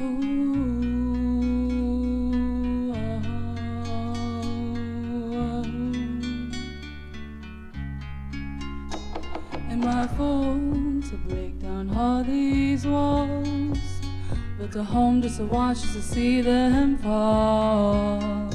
Am I fool to break down all these walls? Built a home just to watch, just to see them fall.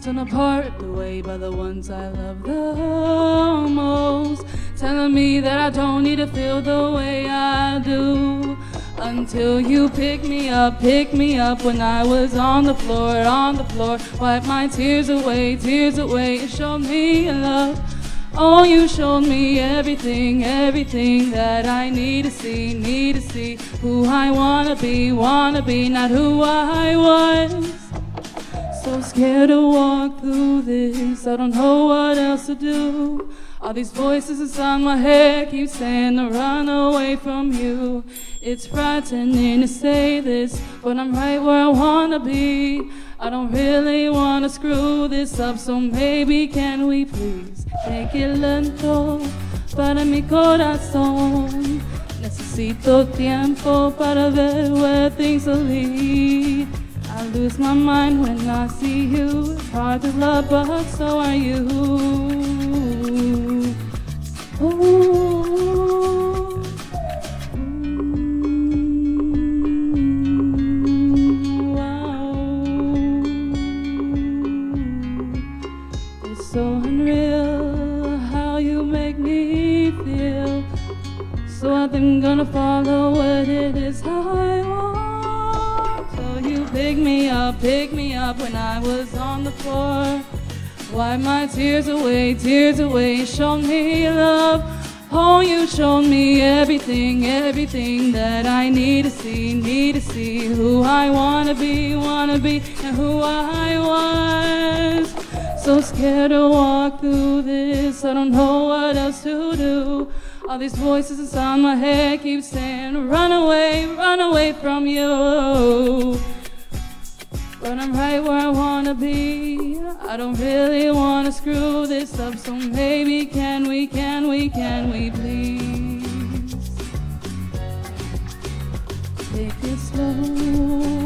Torn apart the way by the ones I love the most. Telling me that I don't need to feel the way I do. Until you pick me up, pick me up when I was on the floor, on the floor. Wipe my tears away, tears away, and show me love. Oh, you showed me everything, everything that I need to see, need to see. Who I wanna be, wanna be, not who I was. So scared to walk through this, I don't know what else to do. All these voices inside my head keep saying to run away from you. It's frightening to say this, but I'm right where I wanna be. I don't really wanna screw this up, so maybe can we please take it lento para mi corazón. Necesito tiempo para ver where things will lead. Lose my mind when I see you. It's hard to love, but so are you. Ooh. Wow. It's so unreal how you make me feel. So I'm gonna follow what it is I pick me up, pick me up when I was on the floor. Wipe my tears away, tears away, show me love. Oh, you showed me everything, everything that I need to see, need to see who I wanna be, wanna be, and who I was. So scared to walk through this, I don't know what else to do. All these voices inside my head keep saying, run away, run away from you. I'm right where I wanna be. I don't really wanna screw this up, so maybe can we, can we, can we please take it slow?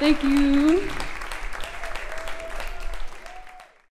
Thank you.